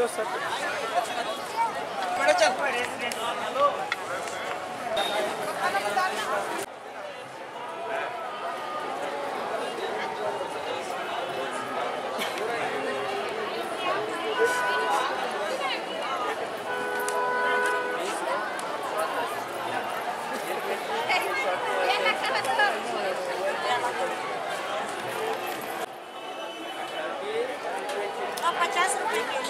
Deu certo. Agora já aparece. Thank you.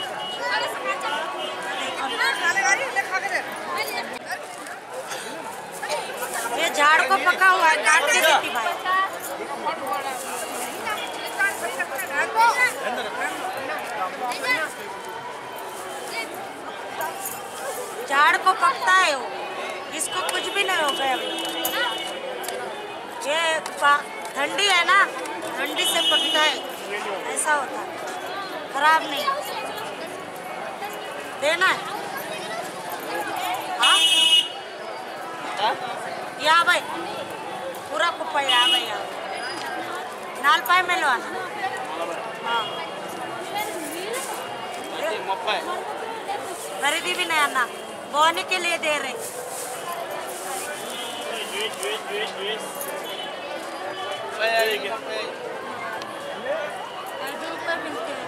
पका हुआ काट के देती भाई झाड़ को पकता है वो। इसको कुछ भी नहीं हो गया ये ठंडी है ना, ठंडी से पकता है। ऐसा होता है। खराब नहीं। देना हाँ। యాభై పూర ముప్పై యాభై యాభై నాలుగు పాయ మెల్లు खरीदी भी नहीं आना बोने के लिए दे रहे ऐसे रुपए मिलते हैं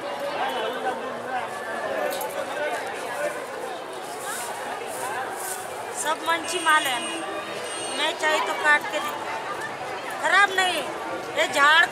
सब मंची माल है नहीं चाहिए तो काट के खराब नहीं। ये झाड़।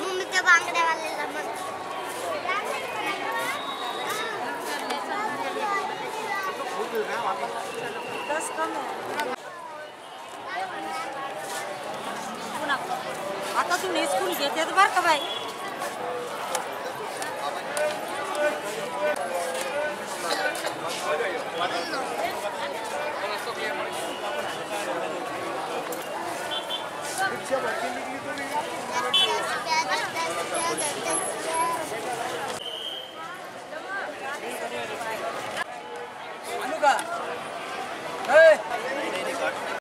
मम्मीच्या बांगड्या वालेला दस कम आता तुम्ही स्कूल घेते बरं का बाई अनुका